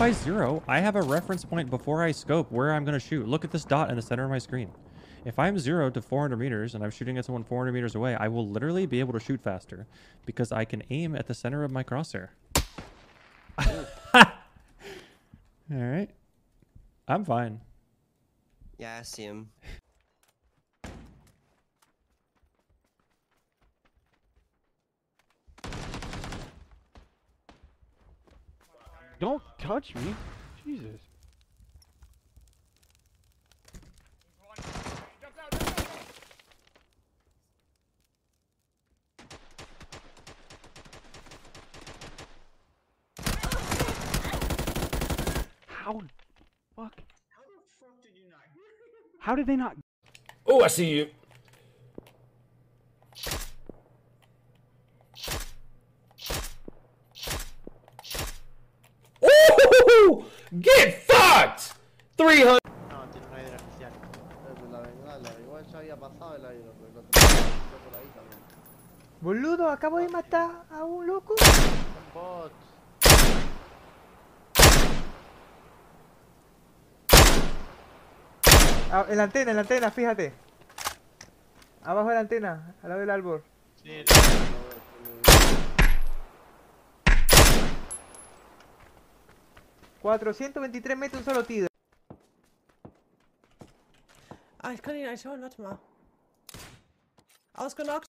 I zero, I have a reference point before I scope where I'm going to shoot. Look at this dot in the center of my screen. If I'm zero to 400 meters and I'm shooting at someone 400 meters away, I will literally be able to shoot faster because I can aim at the center of my crosshair. All right. I'm fine. Yeah, I see him. Don't touch me. Jesus. How? Fuck. How the fuck did you not? How did they not? Oh, I see you. Get fucked. 300. No, tiene una hidra especial. La bengala, igual ya había pasado el aire, pero lo tengo por ahí también. Boludo, acabo de matar a un loco. Bots. Ah, en la antena, en la antena, fíjate. Abajo de la antena, al lado del árbol. Sí, lo- 423 metros un solo tiro. Ah, ich kann ihn eigentlich holen, warte mal. Ausgenockt.